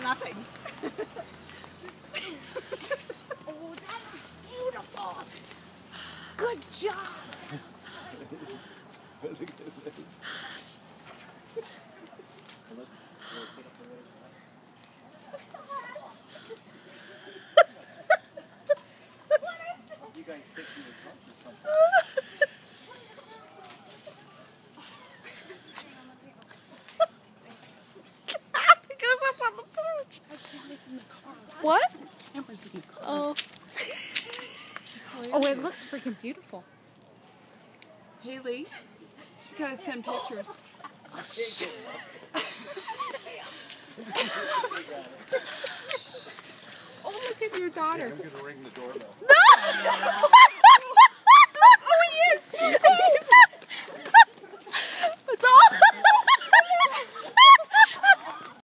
nothing. Oh, that was beautiful. Good job. You guys think you What? Cameras in the car. Oh. Oh, it looks freaking beautiful. Haley, she's got us 10 pictures. Oh, look at your daughter. I'm gonna ring the doorbell. No!